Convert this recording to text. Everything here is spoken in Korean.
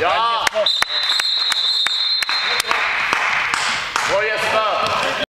야.